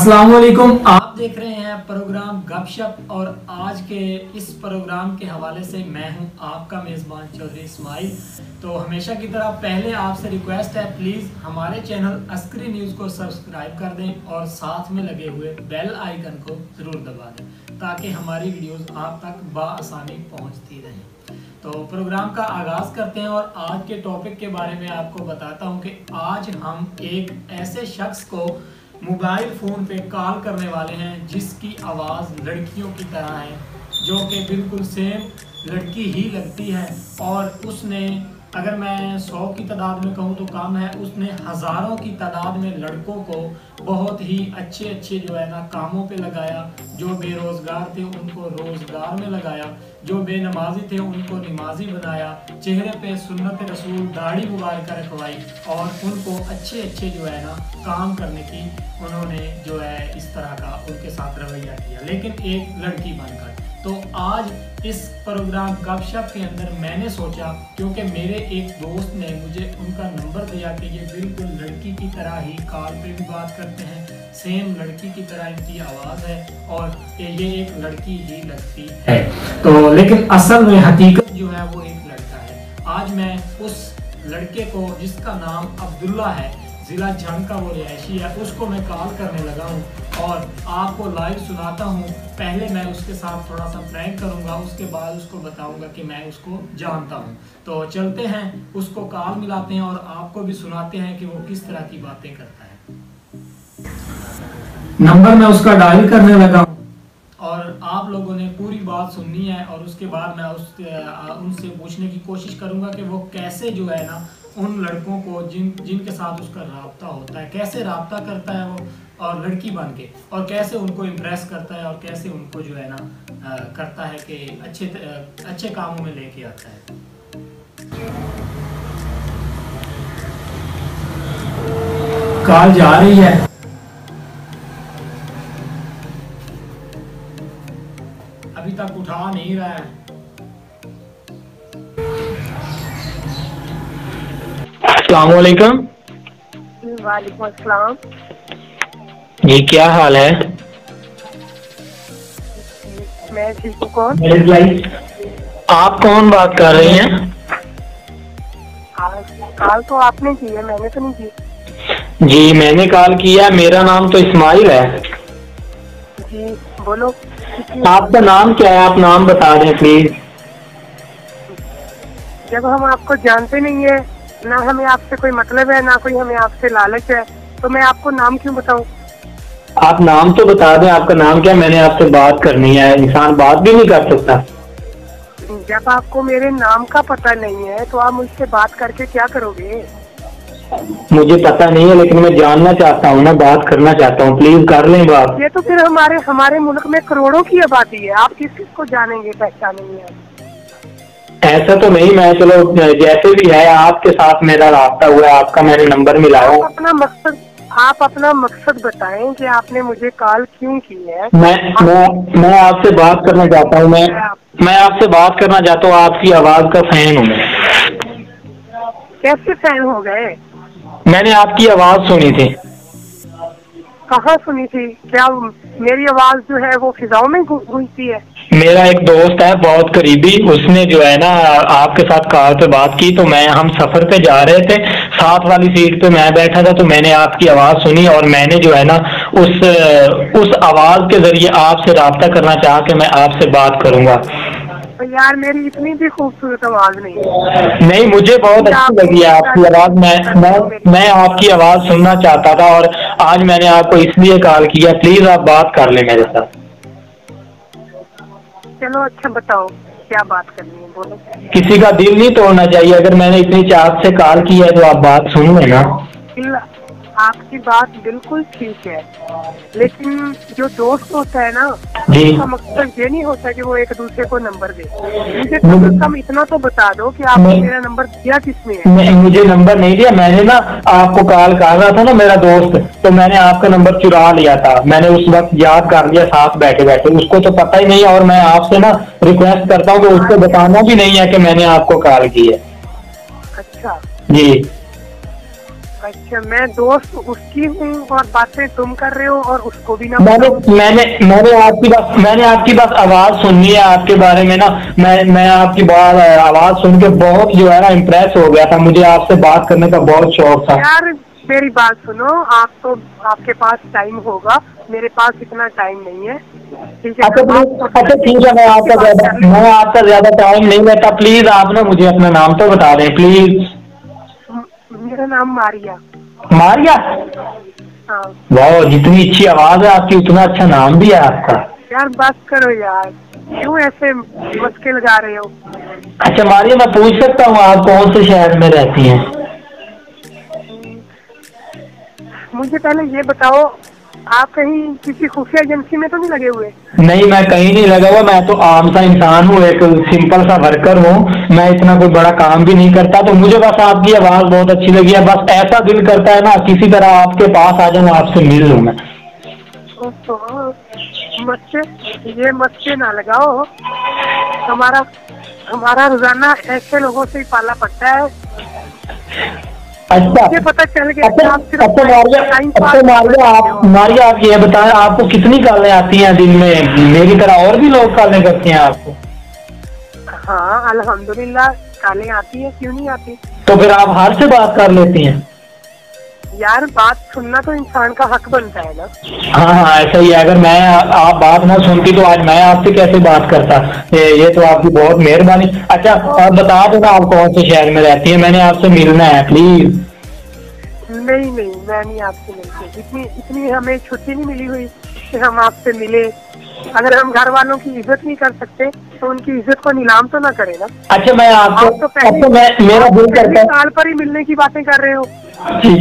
अस्सलाम वालेकुम आप देख रहे हैं प्रोग्राम गपशप और आज के इस प्रोग्राम के हवाले से मैं हूँ आपका मेज़बान चौधरी इस्माइल। तो हमेशा की तरह पहले आपसे रिक्वेस्ट है प्लीज़ हमारे चैनल अस्करी न्यूज़ को सब्सक्राइब कर दें और साथ में लगे हुए बेल आइकन को ज़रूर दबा दें ताकि हमारी वीडियोस आप तक बसानी पहुँचती रहें। तो प्रोग्राम का आगाज़ करते हैं और आज के टॉपिक के बारे में आपको बताता हूँ कि आज हम एक ऐसे शख्स को मोबाइल फ़ोन पे कॉल करने वाले हैं, जिसकी आवाज़ लड़कियों की तरह है, जो कि बिल्कुल सेम लड़की ही लगती है। और उसने, अगर मैं सौ की तादाद में कहूँ तो कम है, उसने हज़ारों की तादाद में लड़कों को बहुत ही अच्छे अच्छे जो है ना, कामों पे लगाया, जो बेरोज़गार थे उनको रोज़गार में लगाया। जो बेनमाजी थे, उनको नमाजी बनाया, चेहरे पे सुन्नत रसूल, दाढ़ी मुबारक रखवाई और उनको अच्छे अच्छे जो है ना, काम करने की उन्होंने जो है, इस तरह का उनके साथ रवैया किया। लेकिन एक लड़की बनकर। तो आज इस प्रोग्राम गपशप के अंदर मैंने सोचा, क्योंकि मेरे एक दोस्त ने मुझे उनका नंबर दिया कि ये बिल्कुल लड़की की तरह ही कार पे भी बात करते हैं सेम लड़की की तरह इनकी आवाज़ है और ये एक लड़की ही लगती है। तो लेकिन असल में हकीकत जो है वो एक लड़का है। आज मैं उस लड़के को जिसका नाम अब्दुल्ला है ज़िला झंग का वो रिहायशी है उसको मैं कॉल करने लगा हूँ और आपको लाइव सुनाता हूँ। पहले मैं उसके साथ थोड़ा सा प्रैंक करूँगा उसके बाद उसको बताऊँगा कि मैं उसको जानता हूँ। तो चलते हैं उसको कॉल मिलाते हैं और आपको भी सुनाते हैं कि वो किस तरह की बातें करता है। नंबर मैं उसका डायल करने लगा। और आप लोगों ने पूरी बात सुननी है और उसके बाद मैं उस उनसे पूछने की कोशिश करूँगा कि वो कैसे जो है ना उन लड़कों को जिन जिनके साथ उसका रबता होता है कैसे रबता करता है वो और लड़की बन के और कैसे उनको इम्प्रेस करता है और कैसे उनको जो है ना आ, करता है कि अच्छे अच्छे कामों में लेके आता है। कॉल जा रही है। तक उठा नहीं रहा है। वालेकुम वालेकुम अस्सलाम। जी क्या हाल है? मैं कौन? आप कौन बात कर रही हैं? कॉल तो आपने की है मैंने तो नहीं की। जी मैंने कॉल किया मेरा नाम तो इस्माइल है। जी बोलो। आपका नाम क्या है? आप नाम बता दें प्लीज़ जब हम आपको जानते नहीं है ना हमें आपसे कोई मतलब है ना कोई हमें आपसे लालच है तो मैं आपको नाम क्यों बताऊँ? आप नाम तो बता दें आपका नाम क्या मैंने आपसे बात करनी है। इंसान बात भी नहीं कर सकता। जब आपको मेरे नाम का पता नहीं है तो आप मुझसे बात करके क्या करोगे? मुझे पता नहीं है लेकिन मैं जानना चाहता हूँ ना बात करना चाहता हूँ। प्लीज़ कर लें बात। ये तो फिर हमारे हमारे मुल्क में करोड़ों की आबादी है। आप किस किस को जानेंगे पहचानेंगे? ऐसा तो नहीं मैं चलो जैसे भी है आपके साथ मेरा रास्ता हुआ है आपका मैंने नंबर मिलाया अपना मकसद आप अपना मकसद बताएँ कि आपने मुझे कॉल क्यों की है। मैं मैं मैं आपसे बात करना चाहता हूँ मैं मैं आपसे बात करना चाहता हूँ आपकी आवाज़ का फ़ैन हूँ मैं। कैसे फ़ैन हो गए? मैंने आपकी आवाज़ सुनी थी। कहाँ सुनी थी? क्या मेरी आवाज़ जो है वो फिजाओं में गूंजती है? मेरा एक दोस्त है बहुत करीबी उसने जो है ना आपके साथ कार पे बात की तो मैं हम सफ़र पे जा रहे थे। साथ वाली सीट पे मैं बैठा था तो मैंने आपकी आवाज़ सुनी और मैंने जो है ना उस उस आवाज़ के ज़रिए आपसे रबता करना चाह के मैं आपसे बात करूँगा। तो यार मेरी इतनी भी खूबसूरत आवाज़ नहीं नहीं मुझे बहुत अच्छी लगी है आपकी आवाज़। मैं मैं मैं आपकी आवाज़ सुनना चाहता था और आज मैंने आपको इसलिए कॉल किया प्लीज़ आप बात कर ले मेरे साथ। चलो अच्छा बताओ क्या बात करनी है? बोलो। किसी का दिल नहीं तोड़ना चाहिए। अगर मैंने इतनी चाहत से कॉल की है तो आप बात सुन लेना। आपकी बात बिल्कुल ठीक है। लेकिन जो दोस्त होता है ना उसका मकसद ये नहीं होता कि वो एक दूसरे को नंबर दे। मुझे कम से कम इतना तो बता दो कि आपने मेरा नंबर दिया किसने? है मुझे नंबर नहीं दिया। मैंने ना आपको कॉल कर रहा था ना मेरा दोस्त तो मैंने आपका नंबर चुरा लिया था। मैंने उस वक्त याद कर लिया साथ बैठे बैठे। उसको तो पता ही नहीं और मैं आपसे ना रिक्वेस्ट करता हूँ कि उसको बताना भी नहीं है कि मैंने आपको कॉल की है। अच्छा। जी। अच्छा मैं दोस्त उसकी हूँ और बातें तुम कर रहे हो और उसको भी ना मैंने मैंने मैंने आपकी बात मैंने आपकी बात आवाज़ सुननी है आपके बारे में ना। मैं मैं आपकी बात आवाज़ सुन के बहुत जो है ना इम्प्रेस हो गया था। मुझे आपसे बात करने का बहुत शौक था। यार मेरी बात सुनो। आप तो आपके पास टाइम होगा। मेरे पास इतना टाइम नहीं है। ठीक है अच्छा अच्छा ठीक है मैं आपका ज़्यादा मैं आपका ज़्यादा टाइम नहीं लेता। प्लीज़ आप ना मुझे अपना नाम तो बता दें। प्लीज़ मेरा नाम मारिया। मारिया? हाँ। वाह जितनी अच्छी आवाज़ है आपकी उतना अच्छा नाम भी है आपका। यार बात करो यार। क्यों ऐसे मुश्किल लगा रहे हो? अच्छा मारिया मैं पूछ सकता हूँ आप कौन से शहर में रहती हैं? मुझे पहले ये बताओ आप कहीं किसी खुफिया एजेंसी में तो नहीं लगे हुए? नहीं मैं कहीं नहीं लगा हुआ मैं तो आम सा इंसान हूँ एक सिंपल सा वर्कर हूँ। मैं इतना कोई बड़ा काम भी नहीं करता तो मुझे बस आपकी आवाज़ बहुत अच्छी लगी है। बस ऐसा दिल करता है ना किसी तरह आपके पास आ जाऊँ आपसे मिल लूँ मैं। तो मच्छे ये मच्छे ना लगाओ। हमारा हमारा रोज़ाना ऐसे लोगों से ही पाला पड़ता है। अच्छा। मुझे पता चल गया अच्छा आप अच्छा मारिया अच्छा मारिया आप। मारिया आप ये बताएँ आपको कितनी कालें आती हैं दिन में? मेरी तरह और भी लोग कालें करते हैं आपको? हाँ अल्हम्दुलिल्लाह कॉलें आती है क्यों नहीं आती? तो फिर आप हर से बात कर लेती हैं। यार बात सुनना तो इंसान का हक बनता है ना। हाँ हाँ ऐसा ही है। अगर मैं आप बात ना सुनती तो आज मैं आपसे कैसे बात करता? ये, ये तो आपकी बहुत मेहरबानी। अच्छा आप बता दो ना आप कौन से शहर में रहती है? मैंने आपसे मिलना है प्लीज़ नहीं नहीं मैं नहीं आपसे मिलती। इतनी इतनी हमें छुट्टी नहीं मिली हुई कि हम आपसे मिले। अगर हम घर वालों की इज़्ज़त नहीं कर सकते तो उनकी इज़्ज़त को नीलाम तो ना करें ना। अच्छा मैं आपको आप तो पहली अच्छा मैं मेरा दिल आप पहली करता है। साल पर ही मिलने की बातें कर रहे हो। जी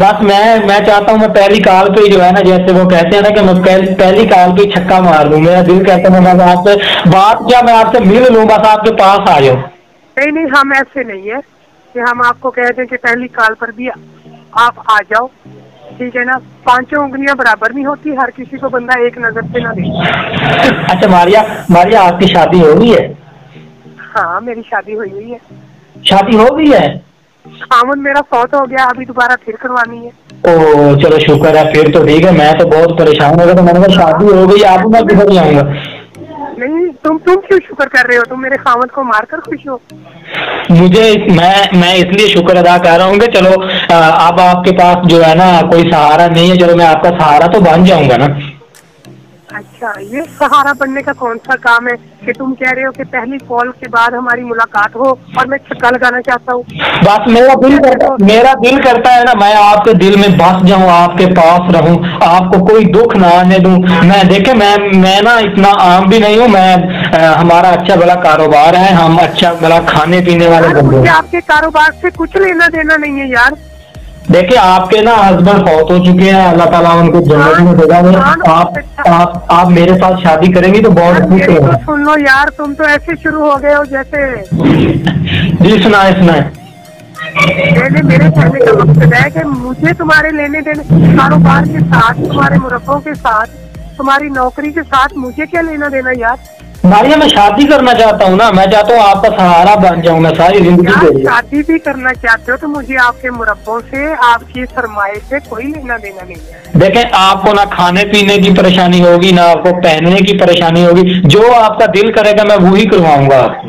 बस मैं मैं चाहता हूँ मैं पहली काल पे जो है ना जैसे वो कहते हैं ना कि मैं पहली पहली काल पे छक्का मार लूँ मेरा दिल कहता है मैं बस आपसे बात क्या मैं आपसे मिल लूँ बस आपके पास आ जाऊँ? नहीं नहीं हम ऐसे नहीं है कि हम आपको कह दें कि पहली काल पर भी आप आ जाओ ठीक है ना? पाँचों उंगलियाँ बराबर नहीं होती हर किसी को बंदा एक नज़र से ना देखे अच्छा मारिया मारिया आपकी शादी हो गई है? हाँ मेरी शादी हुई हुई है। शादी हो गई है? खामन मेरा फौत हो गया अभी दोबारा फिर करवानी है। ओ चलो शुक्र है फिर तो ठीक है मैं तो बहुत परेशान हो गया तो मैंने कहा शादी हो गई आप मैं किधर जाऊँगा? नहीं तुम तुम क्यों शुक्र कर रहे हो? तुम मेरे खामन को मारकर खुश हो। मुझे मैं मैं इसलिए शुक्र अदा कर रहा हूँ कि चलो अब आपके पास जो है ना कोई सहारा नहीं है चलो मैं आपका सहारा तो बन जाऊँगा ना। अच्छा ये सहारा बनने का कौन सा काम है कि तुम कह रहे हो कि पहली कॉल के बाद हमारी मुलाकात हो और मैं छक्का लगाना चाहता हूँ। बस मेरा दिल करता मेरा दिल करता है ना मैं आपके दिल में बस जाऊँ आपके पास रहूँ आपको कोई दुख ना आने दूँ। मैं देखे मैं मैं ना इतना आम भी नहीं हूँ मैं अ, हमारा अच्छा बड़ा कारोबार है हम अच्छा बड़ा खाने पीने वाले बंदे आपके कारोबार से कुछ लेना देना नहीं है यार। देखिए आपके ना हस्बैंड फौत हो चुके हैं अल्लाह ताला उनको जन्नत में भेजा है आप आप आप मेरे साथ शादी करेंगी तो बहुत खुश होगा। सुन लो यार तुम तो ऐसे शुरू हो गए हो जैसे। जी सुनाए सुनाए मैंने मेरे कहने का मकसद है कि मुझे तुम्हारे लेने देने कारोबार के साथ तुम्हारे मुरब्बों के साथ तुम्हारी नौकरी के साथ मुझे क्या लेना देना यार? मारिया मैं शादी करना चाहता हूँ ना मैं चाहता हूँ आपका सहारा बन जाऊँ मैं सारी ज़िंदगी के लिए शादी भी करना चाहते हो तो मुझे आपके मुरब्बों से आपकी सरमाए से कोई लेना देना नहीं है। देखें आपको ना खाने पीने की परेशानी होगी ना आपको पहनने की परेशानी होगी। जो आपका दिल करेगा मैं वही करवाऊँगा। आपको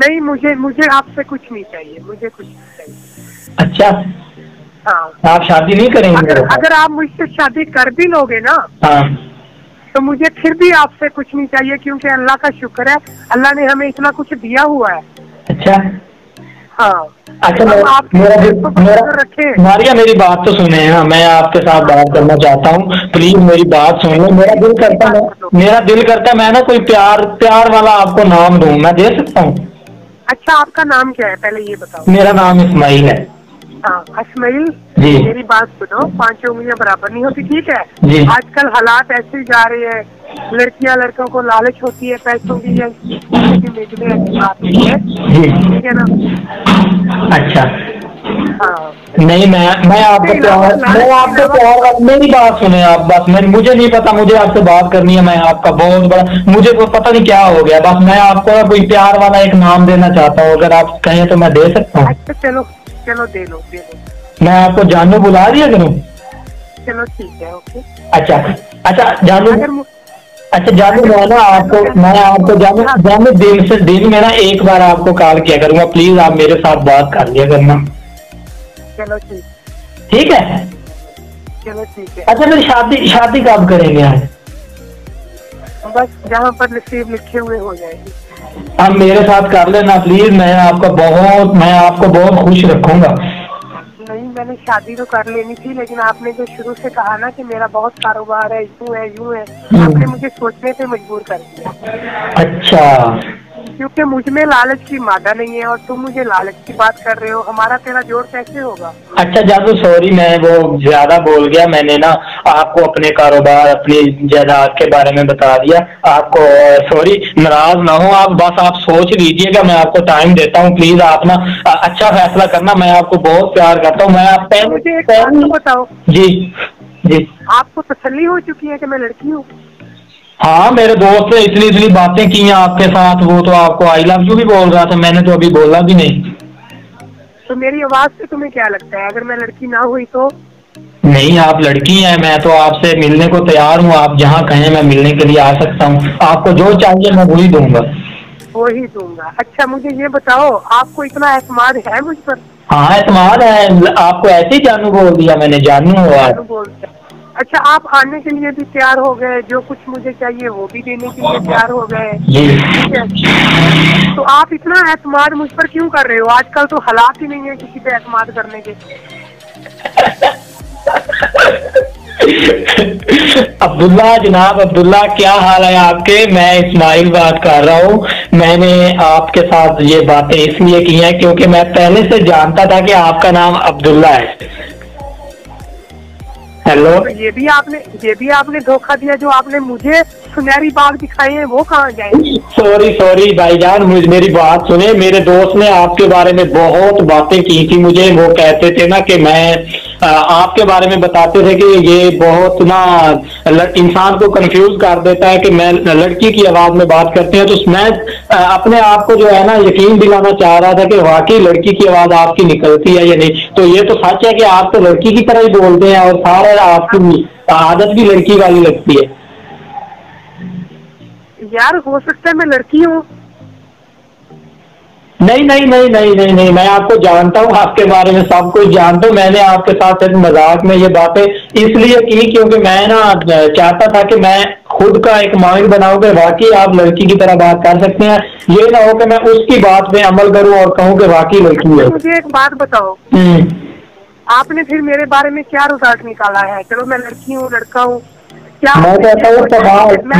नहीं मुझे मुझे आपसे कुछ नहीं चाहिए मुझे कुछ नहीं चाहिए। अच्छा हाँ। आप शादी नहीं करेंगे? अगर अगर आप मुझसे शादी कर भी लोगे ना हाँ। तो मुझे फिर भी आपसे कुछ नहीं चाहिए क्योंकि अल्लाह का शुक्र है अल्लाह ने हमें इतना कुछ दिया हुआ है। अच्छा। हाँ। अच्छा मैं- आपके मेरा को मेरा रखे। मारिया मेरी बात तो सुने ना मैं आपके साथ बात करना चाहता हूँ। प्लीज़ मेरी बात सुन। लो मेरा दिल करता है मेरा दिल करता है मैं ना कोई प्यार प्यार वाला आपको नाम दूँ। मैं दे सकता हूँ? अच्छा आपका नाम क्या है? पहले ये बताओ। मेरा नाम इस्माइल है। हाँ मेरी बात सुनो पाँचों उंगलियाँ बराबर नहीं होती ठीक है। आजकल हालात ऐसे जा रहे हैं लड़कियाँ लड़कों को लालच होती है पैसों की या बात नहीं है ठीक है ना? अच्छा। हाँ। नहीं मैं मैं आपको प्यार मैं आपको प्यार मेरी बात सुने आप बस मैं मुझे नहीं पता मुझे आपसे बात करनी है मैं आपका बहुत बड़ा मुझे को पता नहीं क्या हो गया बस मैं आपको कोई प्यार वाला एक नाम देना चाहता हूँ अगर आप कहें तो मैं दे सकता हूँ। अच्छा चलो चलो दे लो दे लो। मैं आपको जानू बुला दिया करूँ चलो ठीक है ओके। अच्छा अच्छा जानू अच्छा जानू मैं ना आपको मैं आपको जानू जानू दिन से दिन में ना एक बार आपको कॉल किया करूँगा। प्लीज़ आप मेरे साथ बात कर लिया करना। चलो ठीक। ठीक है? चलो ठीक है। अच्छा फिर शादी शादी कब करेंगे आज? बस जहाँ पर नसीब लिखे हुए हो जाएगी। आप मेरे साथ कर लेना प्लीज़ मैं आपका बहुत मैं आपको बहुत खुश रखूँगा। नहीं मैंने शादी तो कर लेनी थी लेकिन आपने जो शुरू से कहा ना कि मेरा बहुत कारोबार है यूँ है यूँ है हम्म। आपने मुझे सोचने पे मजबूर कर दिया। अच्छा। क्योंकि मुझमें लालच की मादा नहीं है और तुम मुझे लालच की बात कर रहे हो। हमारा तेरा जोड़ कैसे होगा? अच्छा जादू सॉरी मैं वो ज़्यादा बोल गया। मैंने ना आपको अपने कारोबार अपनी जायदाद के बारे में बता दिया। आपको सॉरी नाराज़ ना हो आप। बस आप सोच लीजिएगा मैं आपको टाइम देता हूँ। प्लीज़ आप ना अच्छा फैसला करना। मैं आपको बहुत प्यार करता हूँ। मैं आप मुझे बात तो बताओ। जी जी। आपको तसली हो चुकी है कि मैं लड़की हूँ? हाँ मेरे दोस्त ने इतनी इतनी बातें की हैं आपके साथ वो तो आपको आई लव यू भी बोल रहा था मैंने तो अभी बोला भी नहीं। तो मेरी आवाज़ से तुम्हें क्या लगता है? अगर मैं लड़की ना हुई तो? नहीं आप लड़की हैं मैं तो आपसे मिलने को तैयार हूँ आप जहाँ कहें मैं मिलने के लिए आ सकता हूँ। आपको जो चाहिए मैं वही दूँगा। वो ही दूँगा। अच्छा मुझे ये बताओ आपको इतना एतमाद है मुझ पर? हाँ एतमाद है। आपको ऐसे ही जानू बोल दिया मैंने जानू हो आप जानू। अच्छा आप आने के लिए भी तैयार हो गए जो कुछ मुझे चाहिए वो भी देने के लिए तैयार हो गए। ठीक है। तो आप इतना एतमाद मुझ पर क्यों कर रहे हो? आजकल तो हालात ही नहीं है किसी पे एतमाद करने के। अब्दुल्ला जनाब अब्दुल्ला क्या हाल है आपके? मैं इस्माइल बात कर रहा हूँ। मैंने आपके साथ ये बातें इसलिए की हैं क्योंकि मैं पहले से जानता था कि आपका नाम अब्दुल्ला है। हेलो तो ये भी आपने ये भी आपने धोखा दिया जो आपने मुझे सुनहरी बाग दिखाए हैं वो कहाँ गए सॉरी सॉरी भाईजान मुझे मेरी बात सुने। मेरे दोस्त ने आपके बारे में बहुत बातें की थी मुझे। वो कहते थे ना कि मैं आपके बारे में बताते थे कि ये बहुत ना इंसान को कंफ्यूज कर देता है कि मैं लड़की की आवाज़ में बात करते हैं तो मैं अपने आप को जो है ना यकीन दिलाना चाह रहा था कि वाकई लड़की की आवाज़ आपकी निकलती है या नहीं। तो ये तो सच है कि आप तो लड़की की तरह ही बोलते हैं और सारा आपकी आदत भी लड़की वाली लगती है। यार हो सकता है मैं लड़की हूँ। नहीं नहीं नहीं नहीं नहीं नहीं मैं आपको जानता हूँ आपके बारे में सब कुछ जानता हूँ। मैंने आपके साथ सिर्फ़ मज़ाक में ये बातें इसलिए की क्योंकि मैं ना चाहता था कि मैं खुद का एक माइंड बनाऊँ कि वाकई आप लड़की की तरह बात कर सकते हैं। ये ना हो कि मैं उसकी बात पे अमल करूँ और कहूँ कि वाकई लड़की है। मुझे एक बात बताओ। हम्म, आपने फिर मेरे बारे में क्या रिज़ल्ट निकाला है? चलो मैं लड़की हूँ लड़का हूँ। क्या मैं कहता हूँ कमाल मैं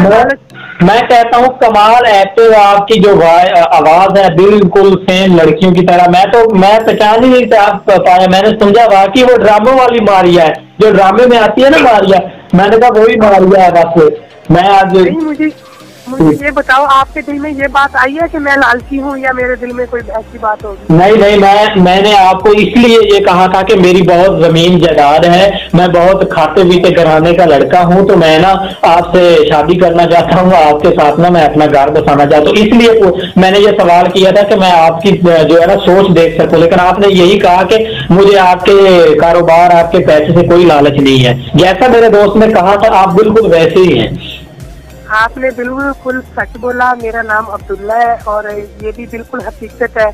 मैं, कहता हूँ कमाल एक्टिव आपकी जो आवाज़ है बिल्कुल सेम लड़कियों की तरह। मैं तो मैं पहचान ही नहीं था पाया। मैंने समझा वाकई वो ड्रामों वाली मारिया है। जो ड्रामे में आती है ना मारिया मैंने कहा वही मारिया है बस। मैं आज मुझे मुझे ये बताओ, आपके दिल में ये बात आई है कि मैं लालची हूँ या मेरे दिल में कोई ऐसी बात होगी? नहीं नहीं, मैं, मैंने आपको इसलिए ये कहा था कि मेरी बहुत ज़मीन जायदाद है, मैं बहुत खाते पीते घराने का लड़का हूँ तो मैं ना आपसे शादी करना चाहता हूँ, आपके साथ ना मैं अपना घर बसाना चाहता हूँ। इसलिए मैंने ये सवाल किया था कि मैं आपकी जो है ना, सोच देख सकूँ, लेकिन आपने यही कहा कि मुझे आपके कारोबार, आपके पैसे से कोई लालच नहीं है। जैसा मेरे दोस्त ने कहा था, आप बिल्कुल वैसे ही हैं। आपने बिल्कुल सच बोला मेरा नाम अब्दुल्ला है और ये भी बिल्कुल हकीकत है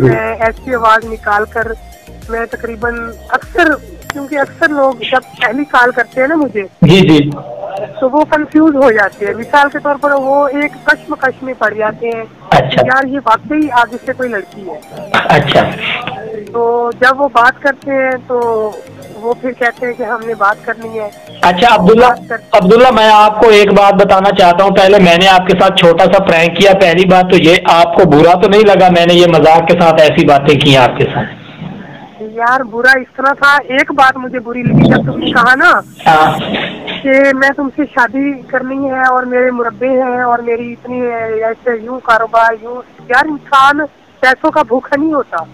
मैं ऐसी आवाज़ निकाल कर मैं तकरीबन अक्सर क्योंकि अक्सर लोग जब पहली कॉल करते हैं ना मुझे जी जी। तो वो कंफ्यूज हो जाते हैं। मिसाल के तौर पर वो एक कश्म कश में पड़ जाते हैं अच्छा। यार ये वाकई आगे से कोई लड़की है। अच्छा। तो जब वो बात करते हैं तो वो फिर कहते हैं कि हमने बात करनी है। अच्छा अब्दुल्ला अब्दुल्ला मैं आपको एक बात बताना चाहता हूँ। पहले मैंने आपके साथ छोटा सा प्रैंक किया पहली बात तो ये आपको बुरा तो नहीं लगा मैंने ये मज़ाक के साथ ऐसी बातें की आपके साथ? यार बुरा इस तरह था एक बात मुझे बुरी लगी जब तुमने कहा ना हाँ। कि मैं तुमसे शादी करनी है और मेरे मुरब्बे हैं और मेरी इतनी ऐसे यूँ कारोबार यूँ यार इंसान पैसों का भूखा नहीं होता।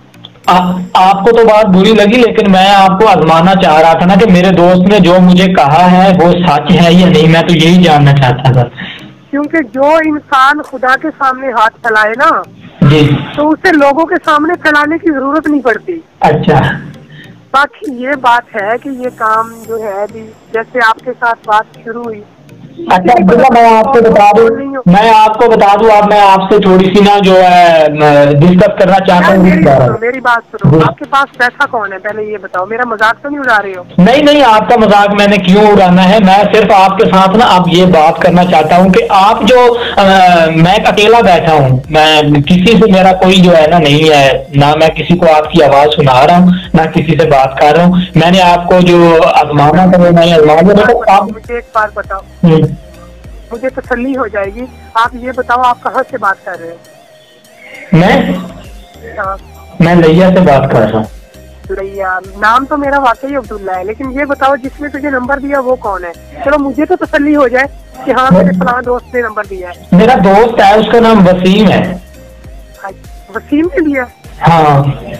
आ, आपको तो बात बुरी लगी लेकिन मैं आपको आजमाना चाह रहा था ना कि मेरे दोस्त ने जो मुझे कहा है वो सच है या नहीं मैं तो यही जानना चाहता था। क्योंकि जो इंसान खुदा के सामने हाथ फैलाए ना जी। तो उसे लोगों के सामने फैलाने की ज़रूरत नहीं पड़ती। अच्छा। बाकी ये बात है कि ये काम जो है जैसे आपके साथ बात शुरू हुई अच्छा मैं आपको बता दूँ मैं आपको बता दूँ आप मैं आपसे थोड़ी सी ना जो है डिस्कस करना चाहता हूँ मेरी, मेरी बात सुनो। आपके पास पैसा कौन है? पहले ये बताओ मेरा मज़ाक तो नहीं उड़ा रहे हो? नहीं नहीं आपका मज़ाक मैंने क्यों उड़ाना है? मैं सिर्फ़ आपके साथ ना अब ये बात करना चाहता हूँ कि आप जो आ, मैं अकेला बैठा हूँ मैं किसी से मेरा कोई जो है ना नहीं है ना मैं किसी को आपकी आवाज़ सुना रहा हूँ ना किसी से बात कर रहा हूँ। मैंने आपको जो अजमाना था मैंने अजमा मुझे एक बात बताओ। हम्म। मुझे तसली हो जाएगी। आप ये बताओ आप कहाँ से बात कर रहे हो? मैं? हाँ। मैं लैया से बात कर रहा हूँ। लैया नाम तो मेरा वाकई अब्दुल्ला है लेकिन ये बताओ जिसने तुझे नंबर दिया वो कौन है? चलो मुझे तो तसली हो जाए कि हाँ मेरे फला दोस्त ने नंबर दिया है। मेरा दोस्त है उसका नाम वसीम है। अच्छा, वसीम ने दिया? हाँ।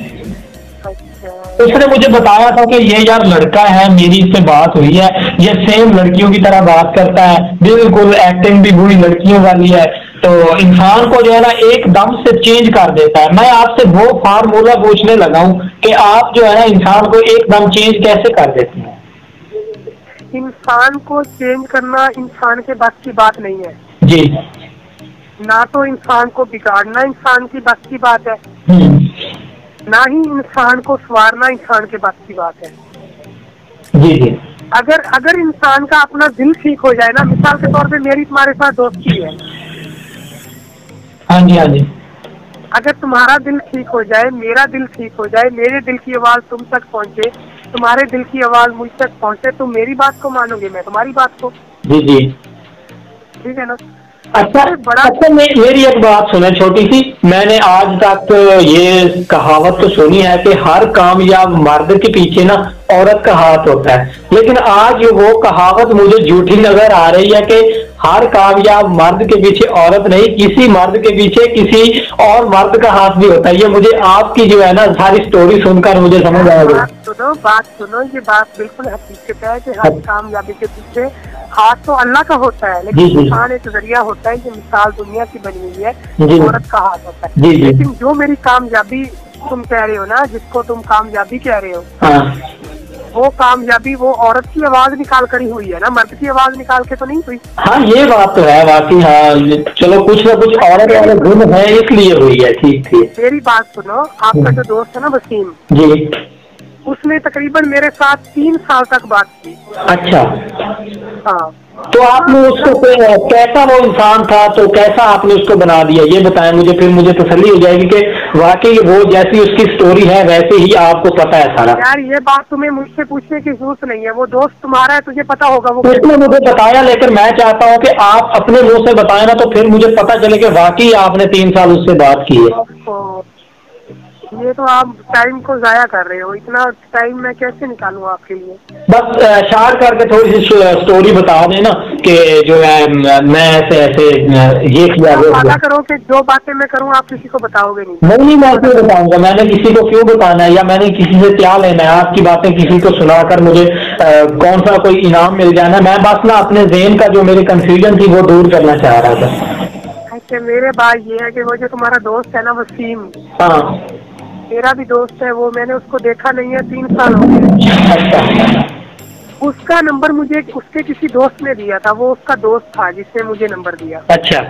उसने मुझे बताया था कि ये यार लड़का है मेरी इससे बात हुई है। ये सेम लड़कियों की तरह बात करता है। बिल्कुल एक्टिंग भी बुरी लड़कियों वाली है। तो इंसान को जो है ना एकदम से चेंज कर देता है। मैं आपसे वो फार्मूला पूछने लगा हूँ कि आप जो है ना इंसान को एकदम चेंज कैसे कर देते हैं? इंसान को चेंज करना इंसान के बस की बात नहीं है। जी। ना तो इंसान को बिगाड़ना इंसान की बस की बात है। हम्म। ना ही इंसान को सवारना इंसान के बात की बात है। जी जी। अगर अगर इंसान का अपना दिल ठीक हो जाए ना मिसाल के तौर पे मेरी तुम्हारे साथ दोस्ती है। हाँ जी हाँ जी। अगर तुम्हारा दिल ठीक हो जाए मेरा दिल ठीक हो जाए मेरे दिल की आवाज़ तुम तक पहुँचे तुम्हारे दिल की आवाज़ मुझ तक पहुँचे तो मेरी बात को मानोगे मैं तुम्हारी बात को? जी जी। ठीक है ना? अच्छा। बड़ा अच्छा मेरी एक बात सुने छोटी सी। मैंने आज तक ये कहावत तो सुनी है कि हर कामयाब मर्द के पीछे ना औरत का हाथ होता है। लेकिन आज वो कहावत मुझे झूठी नज़र आ रही है कि हर कामयाब मर्द के पीछे औरत नहीं किसी मर्द के पीछे किसी और मर्द का हाथ भी होता है। ये मुझे आपकी जो है ना सारी स्टोरी सुनकर मुझे समझ आ गई। सुनो बात सुनो ये बात बिल्कुल हकीकत है कि हर अच्छा। कामयाबी के पीछे हाथ तो अल्लाह का होता है लेकिन इंसान एक ज़रिया होता है जो मिसाल दुनिया की बनी हुई है औरत का हाथ होता है। लेकिन जो मेरी कामयाबी तुम कह रहे हो ना जिसको तुम कामयाबी कह रहे हो हाँ। वो कामयाबी वो औरत की आवाज़ निकाल कर ही हुई है ना मर्द की आवाज़ निकाल के तो नहीं हुई? हाँ ये बात तो है बाकी हाँ चलो कुछ ना कुछ औरत वाले गुण है इसलिए हुई है ठीक ठीक। मेरी बात सुनो आपका जो दोस्त है ना वसीम जी। उसने तकरीबन मेरे साथ तीन साल तक बात की। अच्छा। हाँ। तो आपने उसको कैसा वो इंसान था? तो कैसा आपने उसको बना दिया? ये बताएँ मुझे फिर मुझे तसली हो जाएगी कि वाकई वो जैसी उसकी स्टोरी है वैसे ही आपको पता है सारा। यार ये बात तुम्हें मुझसे पूछने की ज़रूरत नहीं है। वो दोस्त तुम्हारा है तुझे पता होगा वो। उसने मुझे बताया लेकिन मैं चाहता हूँ कि आप अपने मुँह से बताए ना तो फिर मुझे पता चले कि वाकई आपने तीन साल उससे बात की है। ये तो आप टाइम को जाया कर रहे हो। इतना टाइम मैं कैसे निकालूँ आपके लिए? बस शार्ट करके थोड़ी सी स्टोरी बता दें ना कि जो है मैं ऐसे ऐसे ये किया वादा करो कि जो बातें मैं करूँ आप किसी को बताओगे नहीं। नहीं मैं क्यों बताऊँगा? मैंने किसी को क्यों बताना है? या मैंने किसी से क्या लेना है? आपकी बातें किसी को सुनाकर मुझे आ, कौन सा कोई इनाम मिल जाना मैं बस ना अपने जेन का जो मेरी कंफ्यूजन थी वो दूर करना चाह रहा था। अच्छा मेरे बात ये है कि वो जो तुम्हारा दोस्त है ना वसीम हाँ। मेरा भी दोस्त है वो मैंने उसको देखा नहीं है तीन साल हो गए। उसका नंबर मुझे उसके किसी दोस्त ने दिया था वो उसका दोस्त था जिसने मुझे नंबर दिया। अच्छा।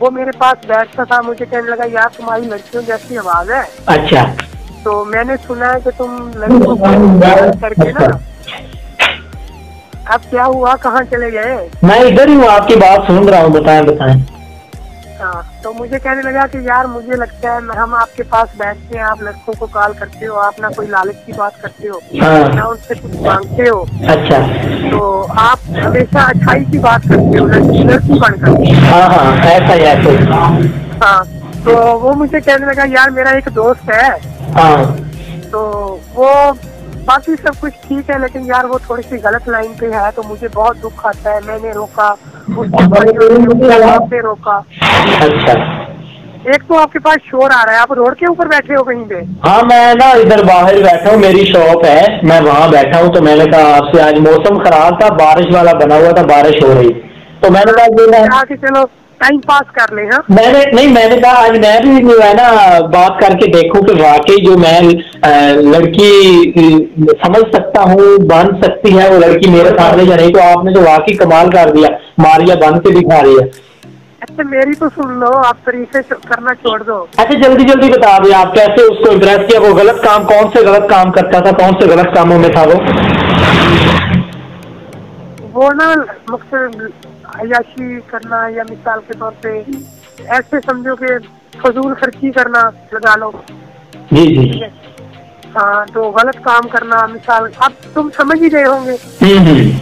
वो मेरे पास बैठता था मुझे कहने लगा यार तुम्हारी लड़कियों जैसी आवाज़ है। अच्छा। तो मैंने सुना है कि तुम लड़कियों को करके ना अब क्या हुआ कहाँ चले गए? मैं इधर ही हूँ आपकी बात सुन रहा हूँ बताएँ बताएँ। हाँ तो मुझे कहने लगा कि यार मुझे लगता है हम आपके पास बैठते हैं आप लड़कों को कॉल करते हो आप ना कोई लालच की बात करते हो हाँ। ना उनसे कुछ मांगते हो। अच्छा। तो आप हमेशा अच्छाई की बात करते हो लड़की बनकर हाँ। हाँ ऐसा ही ऐसा हाँ तो वो मुझे कहने लगा यार मेरा एक दोस्त है। हाँ। तो वो बाकी सब कुछ ठीक है लेकिन यार वो थोड़ी सी गलत लाइन पे है तो मुझे बहुत दुख आता है। मैंने रोका उसके रोका। अच्छा। एक तो आपके पास शोर आ रहा है आप रोड के ऊपर बैठे हो कहीं पे? हाँ मैं ना इधर बाहर बैठा हूँ मेरी शॉप है मैं वहाँ बैठा हूँ तो मैंने कहा आपसे आज मौसम खराब था बारिश वाला बना हुआ था बारिश हो रही। तो मैंने कहा चलो टाइम पास कर ले हाँ? मैंने नहीं मैंने कहा आज मैं भी जो है ना बात करके देखूँ कि वाकई जो मैं लड़की समझ सकता हूँ बन सकती है वो लड़की मेरे सामने या नहीं तो आपने तो वाकई कमाल कर दिया मारिया बन के दिखा रही है। अच्छा मेरी तो सुन लो आप तरीके करना छोड़ दो। अच्छा जल्दी जल्दी बता दिया आप कैसे उसको इम्प्रेस किया वो गलत काम कौन से गलत काम करता था कौन से गलत कामों में था वो? वो ना मकसद अयाशी करना या मिसाल के तौर पे ऐसे समझो कि फजूल खर्ची करना लगा लो। जी जी। हाँ? तो गलत काम करना मिसाल अब तुम समझ ही गए होंगे। हम्म, हम्म।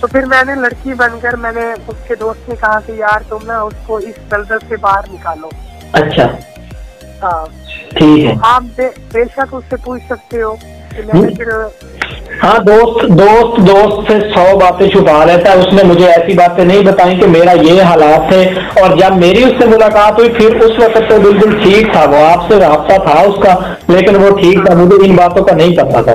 तो फिर मैंने लड़की बनकर मैंने उसके दोस्त ने कहा कि यार तुम ना उसको इस दलदल से बाहर निकालो। अच्छा। हाँ। ठीक है। आप बेशक उससे पूछ सकते हो कि मैंने हम्म। फिर हाँ दोस्त दोस्त दोस्त से सौ बातें छुपा लेता है उसने मुझे ऐसी बातें नहीं बताई कि मेरा ये हालात है और जब मेरी उससे मुलाकात हुई फिर उस वक्त तो बिल्कुल ठीक था वो आपसे रहा था उसका लेकिन वो ठीक था मुझे इन बातों का नहीं पता था।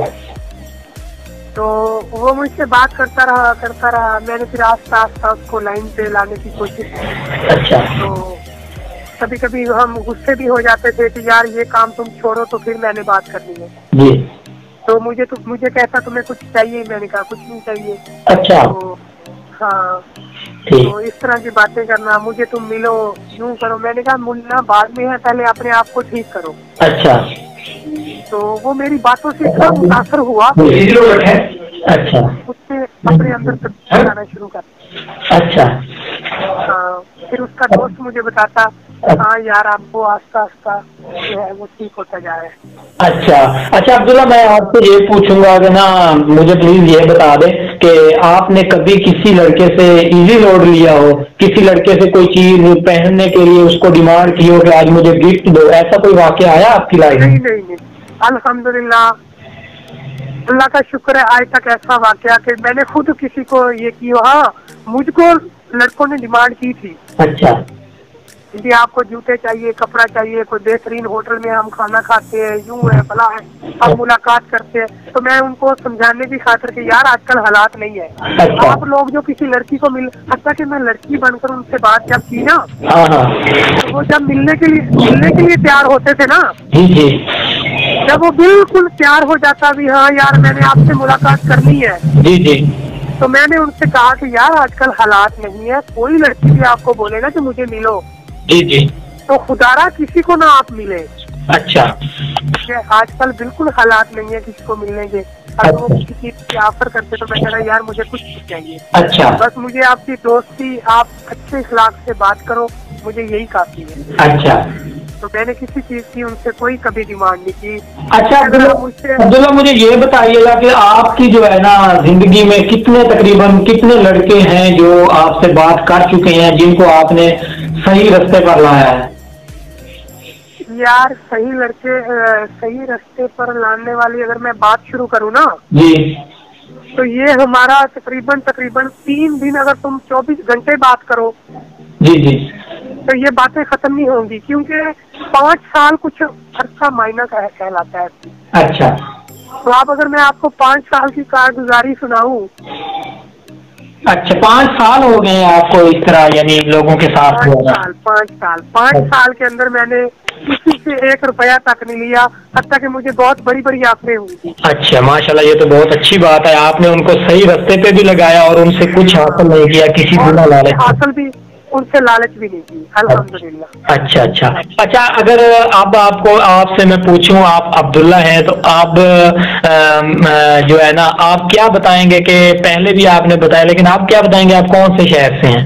तो वो मुझसे बात करता रहा करता रहा मैंने फिर आस्ता आस्ता उसको लाइन पे लाने की कोशिश की। अच्छा। तो कभी कभी हम गुस्से भी हो जाते थे कि यार ये काम तुम छोड़ो तो फिर मैंने बात करनी है जी। तो मुझे तो मुझे कहता तुम्हें कुछ चाहिए मैंने कहा कुछ नहीं चाहिए। अच्छा। तो हाँ। तो इस तरह की बातें करना मुझे तुम मिलो यूँ करो। मैंने कहा मुन्ना बाद में है पहले अपने आप को ठीक करो। अच्छा। तो वो मेरी बातों से इतना मुतासर हुआ अच्छा। उससे अपने अंदर आना शुरू कर अच्छा। हाँ फिर उसका दोस्त मुझे बताता हाँ यार आपको आस्ता आस्ता जो है वो ठीक होता जा रहा है। अच्छा अच्छा अब्दुल्ला मैं आपसे ये पूछूँगा कि ना मुझे प्लीज़ ये बता दे कि आपने कभी किसी लड़के से इजी लोड लिया हो? किसी लड़के से कोई चीज़ पहनने के लिए उसको डिमांड की हो कि आज मुझे गिफ्ट दो? ऐसा कोई वाक्य आया आपकी लाइफ में? नहीं नहीं अल्लाह का शुक्र है आज तक ऐसा वाक्य कि मैंने खुद किसी को ये की हाँ मुझको लड़कों ने डिमांड की थी। अच्छा। यदि आपको जूते चाहिए कपड़ा चाहिए कोई बेहतरीन होटल में हम खाना खाते हैं यूँ है भला है हम मुलाकात करते हैं। तो मैं उनको समझाने की खातर कि यार आजकल हालात नहीं है। अच्छा। आप लोग जो किसी लड़की को मिल हत्या कि मैं लड़की बनकर उनसे बात जब की ना हाँ, हाँ। तो वो जब मिलने के लिए मिलने के लिए तैयार होते थे ना जी जी। जब वो बिल्कुल तैयार हो जाता भी हाँ यार मैंने आपसे मुलाकात करनी है। जी जी। तो मैंने उनसे कहा कि यार आजकल हालात नहीं है। कोई लड़की भी आपको बोलेगा कि मुझे मिलो। जी जी। तो खुदारा किसी को ना आप मिले। अच्छा। आजकल बिल्कुल हालात नहीं है किसी को मिलने के। अगर वो किसी चीज़ की ऑफ़र करते तो मैं कह रहा यार मुझे कुछ नहीं चाहिए। अच्छा। बस मुझे आपकी दोस्ती आप अच्छे इखलाक से बात करो। मुझे यही काफ़ी है। अच्छा। तो मैंने किसी चीज़ की उनसे कोई कभी डिमांड नहीं की। अच्छा अब्दुल्ला मुझे ये बताइएगा कि आपकी जो है ना ज़िंदगी में कितने तकरीबन कितने लड़के हैं जो आपसे बात कर चुके हैं जिनको आपने सही रास्ते पर लाया है? यार सही लड़के सही रास्ते पर लाने वाली अगर मैं बात शुरू करूँ ना जी। तो ये हमारा तकरीबन तकरीबन तीन दिन अगर तुम 24 घंटे बात करो जी जी। तो ये बातें खत्म नहीं होंगी क्योंकि पाँच साल कुछ अच्छा मायना कहलाता है। अच्छा। तो आप अगर मैं आपको पाँच साल की कारगुजारी सुनाऊं। अच्छा पाँच साल हो गए आपको इस तरह यानी लोगों के साथ पाँच साल पाँच साल पाँच अच्छा। साल के अंदर मैंने किसी से एक रुपया तक नहीं लिया हत्या कि मुझे बहुत बड़ी बड़ी आफरें हुई। थी अच्छा माशाल्लाह ये तो बहुत अच्छी बात है। आपने उनको सही रास्ते पे भी लगाया और उनसे कुछ हासिल नहीं किया किसी बिना हासिल भी उनसे लालच भी नहीं की अलहमदुल्ला अच्छा अच्छा। अच्छा अगर अब आपको आपसे मैं पूछूँ आप अब्दुल्ला हैं तो आप जो है ना आप क्या बताएँगे कि पहले भी आपने बताया लेकिन आप क्या बताएँगे आप कौन से शहर से हैं?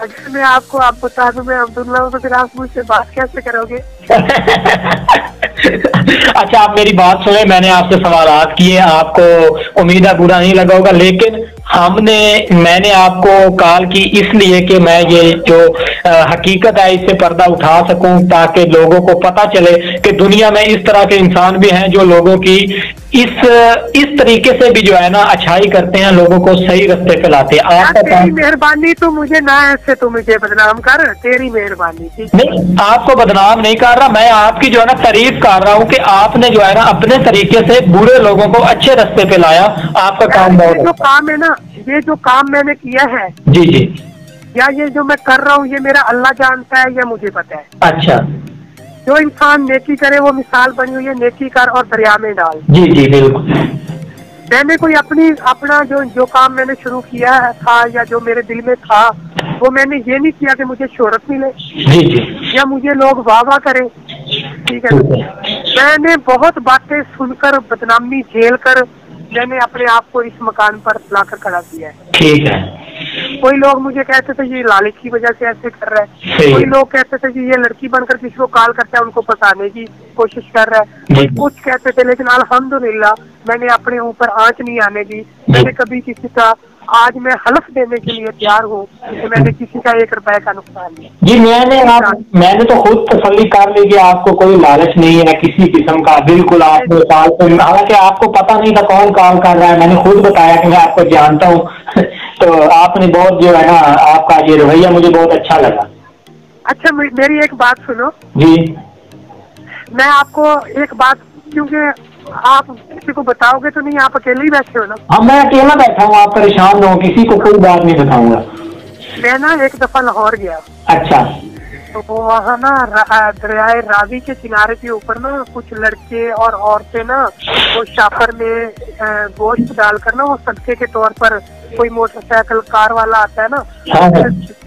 अगर मैं आपको आप बता दूँ मैं अब्दुल्ला हूँ तो फिर आप मुझसे बात कैसे करोगे? अच्छा आप मेरी बात सुने मैंने आपसे सवाल किए आपको उम्मीद है बुरा नहीं लगा होगा लेकिन हमने मैंने आपको कॉल की इसलिए कि मैं ये जो आ, हकीकत है इससे पर्दा उठा सकूँ ताकि लोगों को पता चले कि दुनिया में इस तरह के इंसान भी हैं जो लोगों की इस इस तरीके से भी जो है ना अच्छाई करते हैं लोगों को सही रास्ते पे लाते हैं। आपका मेहरबानी तो मुझे ना ऐसे तो मुझे बदनाम कर तेरी मेहरबानी नहीं आपको बदनाम नहीं कर रहा मैं आपकी जो है ना तारीफ़ कर रहा हूँ कि आपने जो है ना अपने तरीके से बुरे लोगों को अच्छे रास्ते पे लाया। आपका काम बहुत जो काम है ना ये जो काम मैंने किया है जी जी। या ये जो मैं कर रहा हूँ ये मेरा अल्लाह जानता है या मुझे पता है। अच्छा। जो इंसान नेकी करे वो मिसाल बनी हुई है नेकी कर और दरिया में डाल। जी जी बिल्कुल। मैंने कोई अपनी अपना जो जो काम मैंने शुरू किया था या जो मेरे दिल में था वो मैंने ये नहीं किया कि मुझे शोहरत मिले। जी जी। या मुझे लोग वाह वाह करें। ठीक है। मैंने बहुत बातें सुनकर बदनामी झेल कर मैंने अपने आप को इस मकान पर लाकर खड़ा किया है। ठीक है। कोई लोग मुझे कहते थे ये लालच की वजह से ऐसे कर रहा है। कोई लोग कहते थे कि ये लड़की बनकर किसी को कॉल करता है उनको फंसाने की कोशिश कर रहा है। कोई कुछ कहते थे लेकिन अलहमदुल्ला मैंने अपने ऊपर आँच नहीं आने दी। मैंने कभी किसी का आज मैं हलफ देने के लिए तैयार हूँ कि मैंने किसी का एक रुपए का नुकसान नहीं जी मैंने आप मैंने तो खुद तसली कर ली कि आपको कोई लालच नहीं है किसी किस्म का। बिल्कुल आपने कॉल पे हालाँकि आपको पता नहीं था कौन कॉल कर रहा है मैंने खुद बताया कि मैं आपको जानता हूँ। तो आपने बहुत जो है ना आपका ये रवैया मुझे बहुत अच्छा लगा। अच्छा मेरी एक बात सुनो। जी। मैं आपको एक बात क्योंकि आप किसी को बताओगे तो नहीं आप अकेले ही बैठे हो ना? हाँ मैं अकेला बैठा हूँ आप परेशान ना हो किसी को कोई बात नहीं बताऊँगा। मैं ना एक दफ़ा लाहौर गया। अच्छा। तो वो वहाँ ना दरियाए रावी के किनारे के ऊपर ना कुछ लड़के और औरतें ना वो शापर में गोश्त डालकर ना वो सदके के तौर पर कोई मोटरसाइकिल कार वाला आता है ना हाँ।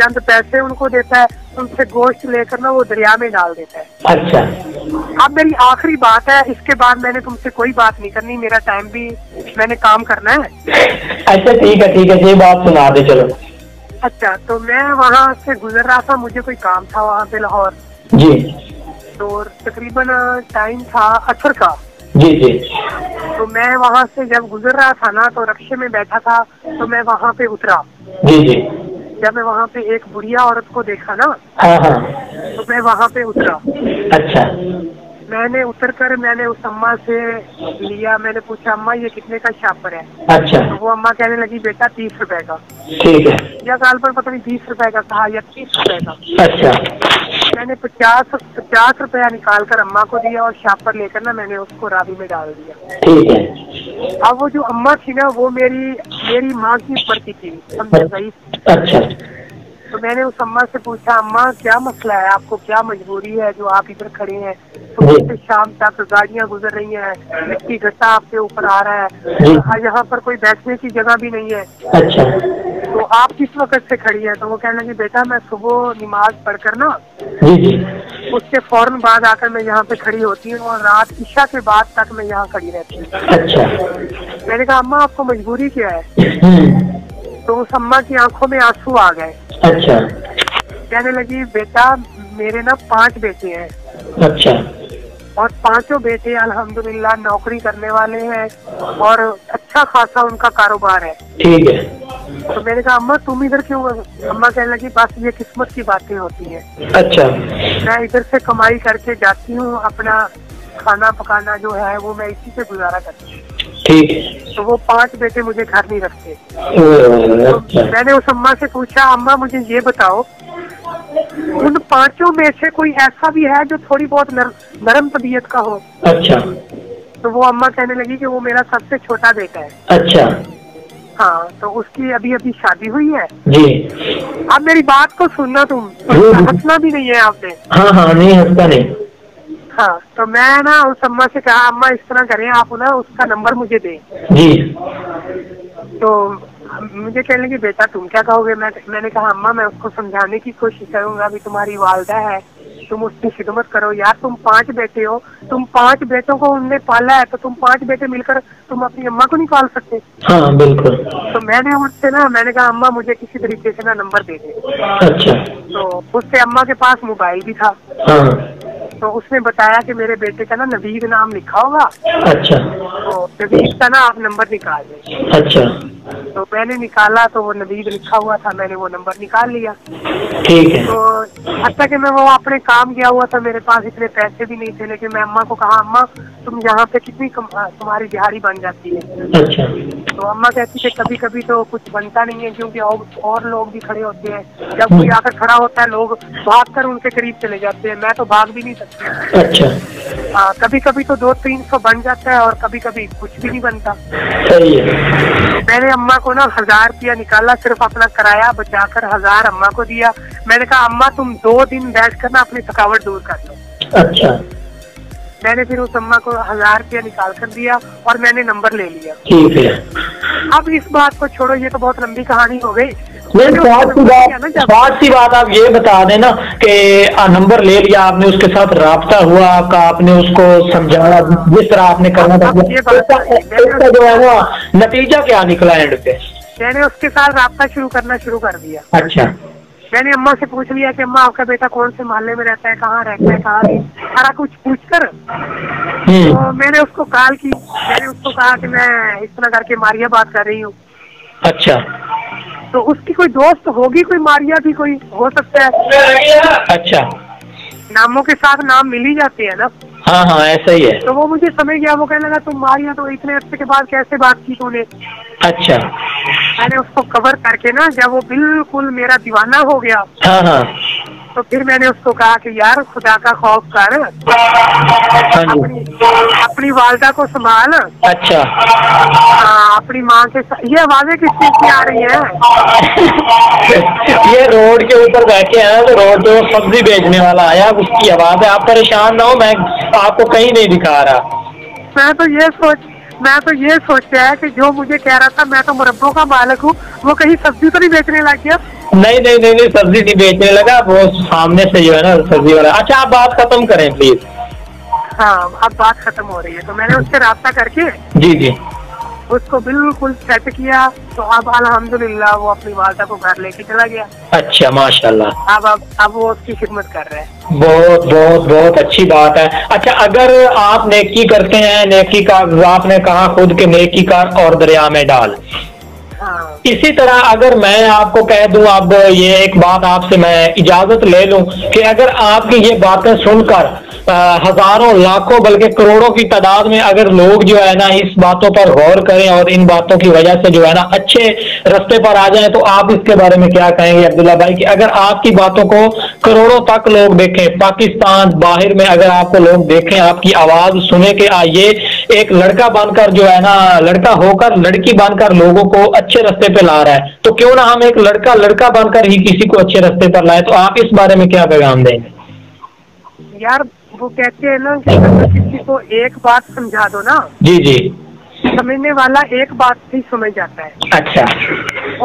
चंद पैसे उनको देता है उनसे गोश्त लेकर ना वो दरिया में डाल देता है। अच्छा। अब मेरी आखिरी बात है इसके बाद मैंने तुमसे कोई बात नहीं करनी मेरा टाइम भी मैंने काम करना है। अच्छा ठीक है ठीक है ये बात सुना दे चलो। अच्छा तो मैं वहाँ से गुजर रहा था मुझे कोई काम था वहाँ पे लाहौर? जी। तो तकरीबन टाइम था असर का। जी जी। तो मैं वहाँ से जब गुजर रहा था ना तो रक्शे में बैठा था तो मैं वहाँ पे उतरा। जी जी। जब मैं वहाँ पे एक बुढ़िया औरत को देखा ना हाँ हाँ। तो मैं वहाँ पे उतरा। अच्छा। मैंने उतर कर मैंने उस अम्मा से लिया मैंने पूछा अम्मा ये कितने का छापर है? अच्छा। तो वो अम्मा कहने लगी बेटा तीस रुपए का। ठीक है। या साल पर पता नहीं बीस रुपए का कहा या तीस रुपए का। अच्छा। मैंने पचास पचास रुपया निकाल कर अम्मा को दिया और छापर लेकर ना मैंने उसको रावी में डाल दिया। ठीक है। अब वो जो अम्मा थी ना वो मेरी मेरी माँ की पड़ती थी समझे भाई अच्छा। तो मैंने उस अम्मा से पूछा अम्मा क्या मसला है? आपको क्या मजबूरी है जो आप इधर खड़े हैं? सुबह से शाम तक गाड़ियाँ गुजर रही हैं मिट्टी गड्ढा आपके ऊपर आ रहा जी। है यहाँ पर कोई बैठने की जगह भी नहीं है। अच्छा। तो आप किस वक्त से खड़ी है? तो वो कहने लगी बेटा मैं सुबह नमाज़ पढ़कर ना उसके फ़ौरन बाद आकर मैं यहाँ पे खड़ी होती हूँ और रात ईशा के बाद तक मैं यहाँ खड़ी रहती हूँ। अच्छा। मैंने कहा अम्मा आपको मजबूरी क्या है? हम्म, तो उस अम्मा की आँखों में आँसू आ गए। अच्छा। कहने लगी बेटा मेरे ना पाँच बेटे हैं। अच्छा। और पाँचों बेटे अल्हम्दुलिल्लाह नौकरी करने वाले हैं और अच्छा खासा उनका कारोबार है। ठीक है। तो मैंने कहा अम्मा तुम इधर क्यों अम्मा कहने लगी बस ये किस्मत की बातें होती हैं। अच्छा। मैं इधर से कमाई करके जाती हूँ अपना खाना पकाना जो है वो मैं इसी से गुजारा करती हूँ। ठीक। तो वो पाँच बेटे मुझे घर नहीं रखते। तो अच्छा। मैंने उस अम्मा से पूछा अम्मा मुझे ये बताओ उन पाँचों में से कोई ऐसा भी है जो थोड़ी बहुत नर, नरम तबीयत का हो? अच्छा। तो वो अम्मा कहने लगी कि वो मेरा सबसे छोटा बेटा है। अच्छा। हाँ तो उसकी अभी अभी शादी हुई है। जी। अब मेरी बात को सुनना तुम। हंसना भी नहीं है आपने हाँ हाँ नहीं हंसता नहीं। हाँ तो मैं ना उस अम्मा से कहा अम्मा इस तरह करें आप ना उसका नंबर मुझे दें। जी। तो मुझे कहने लगी बेटा तुम क्या कहोगे? मैं मैंने कहा अम्मा मैं उसको समझाने की कोशिश करूँगा अभी तुम्हारी वालदा है। तुम उसकी खिदमत करो। यार तुम पाँच बेटे हो। तुम पाँच बेटों को उनने पाला है तो तुम पाँच बेटे मिलकर तुम अपनी अम्मा को नहीं पाल सकते। हाँ बिल्कुल। तो मैंने उससे ना मैंने कहा अम्मा मुझे किसी तरीके से ना नंबर दे दे। अच्छा। तो उससे अम्मा के पास मोबाइल भी था। हाँ। तो उसने बताया कि मेरे बेटे का ना नवीद नाम लिखा होगा। अच्छा। तो नवीद का ना आप नंबर निकाल लें अच्छा। तो मैंने निकाला तो वो नवीद लिखा हुआ था मैंने वो नंबर निकाल लिया। ठीक है। तो अच्छा कि मैं वो अपने काम गया हुआ था मेरे पास इतने पैसे भी नहीं थे लेकिन मैं अम्मा को कहा अम्मा तुम यहाँ पे कितनी तुम्हारी दिहाड़ी बन जाती है। अच्छा। तो अम्मा कहती थी कभी कभी तो कुछ बनता नहीं है क्योंकि और, और लोग भी खड़े होते हैं। जब कोई आकर खड़ा होता है लोग भाग कर उनके करीब चले जाते हैं। मैं तो भाग भी नहीं सकती। अच्छा। हाँ कभी कभी तो दो तीन सौ बन जाता है और कभी कभी कुछ भी नहीं बनता। सही है। मैंने अम्मा को ना हज़ार रुपया निकाला सिर्फ़ अपना किराया बचाकर हज़ार अम्मा को दिया। मैंने कहा अम्मा तुम दो दिन बैठ कर ना अपनी थकावट दूर कर लो। अच्छा। मैंने फिर उस अम्मा को हज़ार रुपया निकाल कर दिया और मैंने नंबर ले लिया। ठीक है। अब इस बात को छोड़ो ये तो बहुत लंबी कहानी हो गई। बात सी बात आप ये बता दें ना कि नंबर ले लिया आपने उसके साथ रबता हुआ आपका आपने उसको समझाया जिस तरह आपने करना था। इसका जो है ना नतीजा क्या निकला एंड पे? मैंने उसके साथ रबता शुरू करना शुरू कर दिया। अच्छा। मैंने अम्मा से पूछ लिया कि अम्मा आपका बेटा कौन से मोहल्ले में रहता है कहाँ रहता है कहाँ सारा कुछ पूछ कर हम्म। तो मैंने उसको कॉल की। मैंने उसको कहा कि मैं इस तरह करके मारिया बात कर रही हूँ। अच्छा। तो उसकी कोई दोस्त होगी कोई मारिया भी कोई हो सकता है? अच्छा। नामों के साथ नाम मिल ही जाते हैं ना? हाँ हाँ ऐसा ही है। तो वो मुझे समझ गया वो कहने लगा तुम मारिया तो इतने अच्छे के बाद कैसे बात की तूने? अच्छा। मैंने उसको कवर करके ना जब वो बिल्कुल मेरा दीवाना हो गया हाँ हाँ। तो फिर मैंने उसको कहा कि यार खुदा का खौफ कर। हाँ अपनी अपनी वालदा को संभाल। अच्छा। हाँ, अपनी माँ के साथ ये आवाज़ें किस चीज़ की आ रही है? ये रोड के ऊपर बैठे हैं तो रोड पे सब्ज़ी बेचने वाला आया उसकी आवाज़ है आप परेशान ना हो मैं आपको कहीं नहीं दिखा रहा। मैं तो ये सोच मैं तो ये सोचा है कि जो मुझे कह रहा था मैं तो मुरब्बों का मालिक हूँ वो कहीं सब्ज़ी तो नहीं बेचने लग गया? नहीं नहीं नहीं नहीं सब्ज़ी नहीं बेचने लगा वो सामने से जो है ना सब्ज़ी वाला। अच्छा आप बात खत्म करें प्लीज़ हाँ अब बात खत्म हो रही है तो मैंने उससे रास्ता करके जी जी। उसको बिल्कुल सेट किया तो अब अलहमदुल्ला वो अपनी वालदा को घर लेके चला गया। अच्छा माशाल्लाह। अब अब अब वो उसकी खिदमत कर रहे हैं। बहुत बहुत बहुत अच्छी बात है। अच्छा अगर आप नेकी करते हैं नेकी का आपने कहा खुद के नेकी कार और दरिया में डाल। इसी तरह अगर मैं आपको कह दूँ, अब ये एक बात आपसे मैं इजाज़त ले लूँ कि अगर आपकी ये बातें सुनकर हज़ारों, लाखों, बल्कि करोड़ों की तादाद में अगर लोग जो है ना इस बातों पर गौर करें और इन बातों की वजह से जो है ना अच्छे रास्ते पर आ जाएँ तो आप इसके बारे में क्या कहेंगे अब्दुल्ला भाई? कि अगर आपकी बातों को करोड़ों तक लोग देखें, पाकिस्तान बाहर में अगर आपको लोग देखें, आपकी आवाज़ सुने के आइए एक लड़का बनकर जो है ना, लड़का होकर, लड़की बनकर लोगों को अच्छे रास्ते पे ला रहा है तो क्यों ना हम एक लड़का लड़का बनकर ही किसी को अच्छे रस्ते पर लाए? तो आप इस बारे में क्या पैगाम देंगे? यार वो कहते हैं ना कि किसी को एक बात समझा दो ना जी जी। समझने वाला एक बात ही समझ जाता है। अच्छा।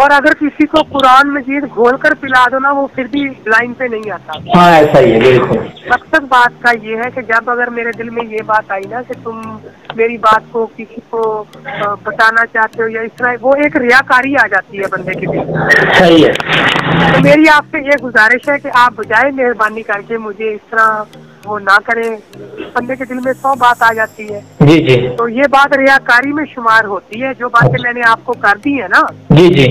और अगर किसी को कुरान मजीद घोल कर पिला दो ना वो फिर भी लाइन पे नहीं आता। हाँ ऐसा ही है बिल्कुल। मकसद बात का ये है कि जब अगर मेरे दिल में ये बात आई ना कि तुम मेरी बात को किसी को बताना चाहते हो या इस तरह वो एक रियाकारी आ जाती है बंदे के दिल। में। सही है। तो मेरी आपसे ये गुजारिश है कि आप बजाय मेहरबानी करके मुझे इस तरह वो ना करें। बंदे के दिल में सौ बात आ जाती है। जी जी। तो ये बात रियाकारी में शुमार होती है जो बातें मैंने आपको कर दी है ना। जी जी।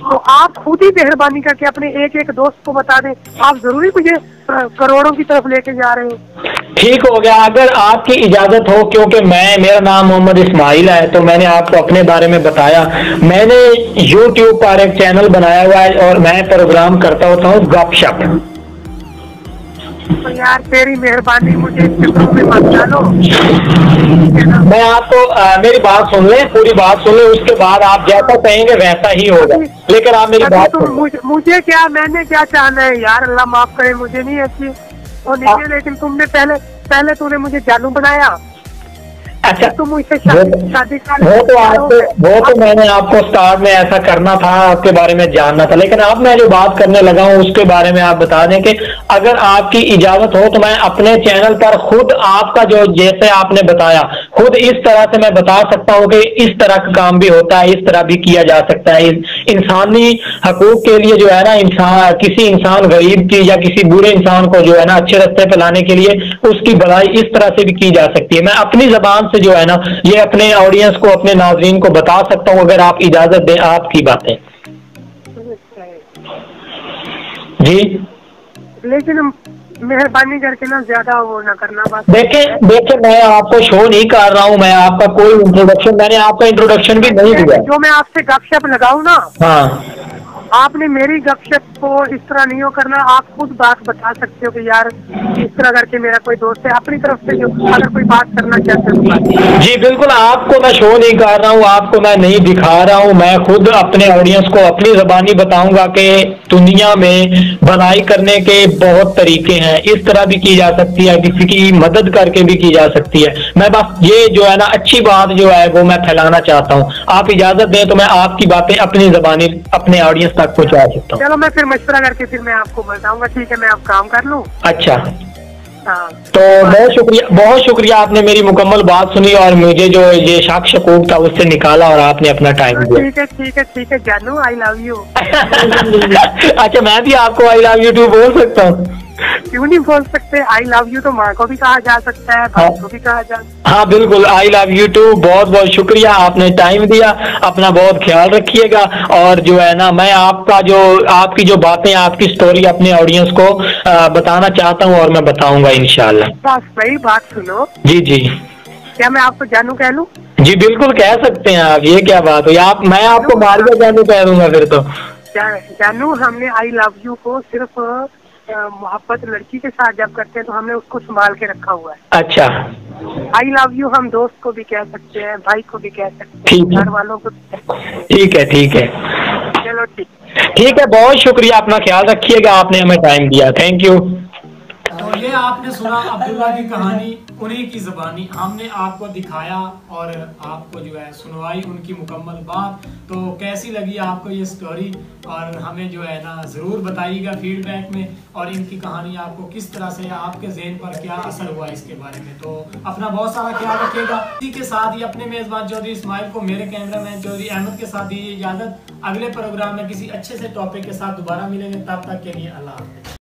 तो आप खुद ही मेहरबानी करके अपने एक एक दोस्त को बता दें। आप ज़रूरी मुझे करोड़ों की तरफ़ लेके जा रहे हो। ठीक हो गया। अगर आपकी इजाज़त हो क्योंकि मैं मेरा नाम मोहम्मद इस्माइल है तो मैंने आपको अपने बारे में बताया। मैंने यूट्यूब पर एक चैनल बनाया हुआ है और मैं प्रोग्राम करता होता हूँ गपशप। तो यार तेरी मेहरबानी मुझे में मत डालो? मैं आपको आ, मेरी बात सुन ले पूरी बात सुन ले उसके बाद आप जैसा कहेंगे वैसा ही होगा। लेकिन आप मेरी बात तो मुझे, मुझे क्या मैंने क्या चाहना है? यार अल्लाह माफ़ करे मुझे नहीं ऐसी। और नहीं लेकिन तुमने पहले पहले तूने मुझे जालू बनाया। अच्छा तुम मुझसे वो शादी वो तो आपको वो तो मैंने आपको स्टार्ट में ऐसा करना था आपके बारे में जानना था लेकिन अब मैं जो बात करने लगा हूँ उसके बारे में आप बता दें कि अगर आपकी इजाज़त हो तो मैं अपने चैनल पर खुद आपका जो जैसे आपने बताया खुद इस तरह से मैं बता सकता हूँ कि इस तरह का काम भी होता है इस तरह भी किया जा सकता है। इंसानी हकूक के लिए जो है ना इंसान किसी इंसान गरीब की या किसी बुरे इंसान को जो है ना अच्छे रास्ते पे लाने के लिए उसकी भलाई इस तरह से भी की जा सकती है। मैं अपनी जबान से जो है ना ये अपने ऑडियंस को अपने नाजरीन को बता सकता हूँ अगर आप इजाज़त दें आपकी बातें। जी? लेकिन मेहरबानी करके ना ज़्यादा वो ना करना बात। देखे देखे मैं आपको शो नहीं कर रहा हूँ मैं आपका कोई इंट्रोडक्शन मैंने आपका इंट्रोडक्शन भी नहीं दिया। जो मैं आपसे गपशप लगाऊँ ना हाँ। आपने मेरी गपशप को इस तरह नहीं हो करना, आप खुद बात बता सकते हो कि यार, इस तरह करके मेरा कोई दोस्त है, अपनी तरफ़ से अगर कोई बात करना चाहते हो। जी, बिल्कुल, आपको मैं शो नहीं कर रहा हूँ, आपको मैं नहीं दिखा रहा हूँ, मैं खुद अपने ऑडियंस को अपनी जबानी बताऊँगा कि दुनिया में भलाई करने के बहुत तरीके हैं, इस तरह भी की जा सकती है, किसी की मदद करके भी की जा सकती है। मैं बस ये जो है ना, अच्छी बात जो है, वो मैं फैलाना चाहता हूँ। आप इजाज़त दें तो मैं आपकी बातें अपनी जबानी, अपने ऑडियंस तक पहुँचा सकता हूँ। चलो मैं फिर मशवरा करके फिर मैं आपको बताऊँगा ठीक है मैं आप काम कर लूँ? अच्छा। हाँ। तो बहुत शुक्रिया बहुत शुक्रिया आपने मेरी मुकम्मल बात सुनी और मुझे जो ये शाक शकूक था उससे निकाला और आपने अपना टाइम दिया। ठीक है ठीक है ठीक है जानू आई लव यू अच्छा मैं भी आपको आई लव यू टू बोल सकता हूँ। क्यों नहीं बोल सकते? आई लव यू तो माँ को भी कहा जा सकता है भाई को भी कहा जा हाँ। बिल्कुल। आई लव यू टू बहुत बहुत शुक्रिया। आपने टाइम दिया। अपना बहुत ख्याल रखिएगा। और जो है ना मैं आपका जो आपकी जो बातें आपकी स्टोरी अपने ऑडियंस को आ, बताना चाहता हूँ और मैं बताऊँगा इनशाला बस वही बात सुनो। जी जी। क्या मैं आपको जानू कह लूँ जी बिल्कुल कह सकते हैं आप। ये क्या बात हुई? आप मैं आपको मारिया जानू कह दूँगा फिर तो। जानू हमने आई लव यू को सिर्फ़ मोहब्बत लड़की के साथ जब करते हैं तो हमने उसको संभाल के रखा हुआ है। अच्छा। आई लव यू हम दोस्त को भी कह सकते हैं भाई को भी कह सकते हैं। घर वालों को ठीक है ठीक है। चलो ठीक। ठीक है बहुत शुक्रिया अपना ख्याल रखिएगा आपने हमें टाइम दिया। थैंक यू तो ये आपने सुना अब्दुल्ला की कहानी, उन्हीं की जबानी। हमने आपको दिखाया और आपको जो है सुनवाई, उनकी मुकम्मल बात। तो कैसी लगी आपको ये स्टोरी और हमें जो है ना, ज़रूर बताइएगा फीडबैक में और इनकी कहानी आपको किस तरह से आपके जहन पर क्या असर हुआ इसके बारे में। तो अपना बहुत सारा ख्याल रखिएगा। इसी के साथ ही अपने मेज़बान चौधरी इस्माइल को मेरे कैमरा मैन चौधरी अहमद के साथ दीजिए इजाज़त। अगले प्रोग्राम में किसी अच्छे से टॉपिक के साथ दोबारा मिलेंगे। तब तक के लिए अल्लाह